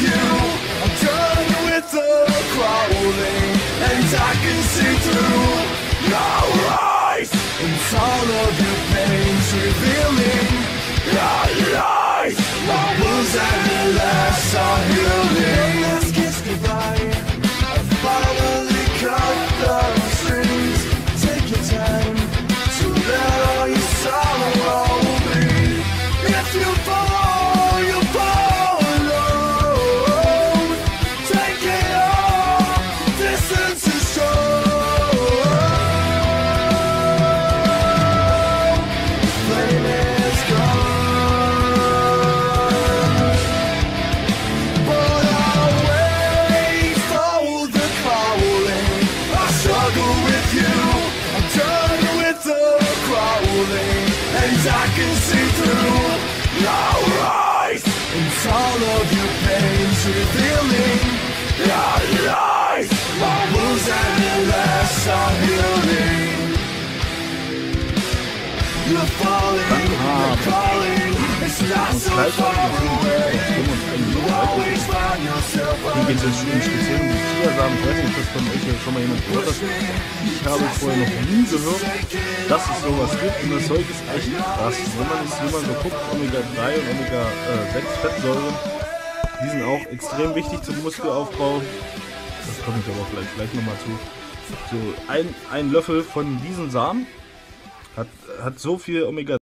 you. I'm done with the crawling, and I can see through your. And all of your pains revealing. And I can see through your eyes. It's all of your pains revealing your lies. My wounds and the last are healing. You're falling, you're calling. It's not so far away. You always find yourself Es im Speziellen die Chiasamen. Ich weiß nicht, ob das von euch schon mal jemand gehört hat. Ich habe vorher noch nie gehört, dass es sowas gibt. Und das Zeug ist echt krass. Wenn man, wenn man so guckt, Omega-3 und Omega-6 Fettsäuren, die sind auch extrem wichtig zum Muskelaufbau. Das komme ich aber vielleicht gleich nochmal zu. So ein, ein Löffel von diesen Samen hat, hat so viel Omega